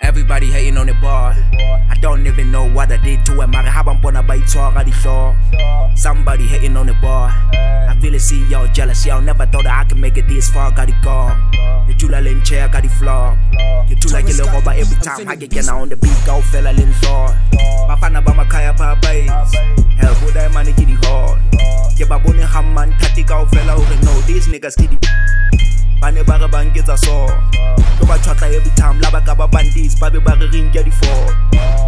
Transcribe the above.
Everybody hating on the bar. I don't even know what I did to him. I haven't born a bite talk at the shore. Somebody hating on the bar. I really see y'all jealous. Y'all never thought that I could make it this far. Got it gone. Chair got it flaw. You two like a little over every time. I get down on the beat. Go fella Lin floor. Bafana ba makaya pa bay. Hell, good that money get it hard. Yeah, babone hamman. Tati go fella who know these niggas get it. Bane ba re ba nketsa so Ke ba tshwatla every time la ba ka ba bandits ba be ba re re nkea di-fall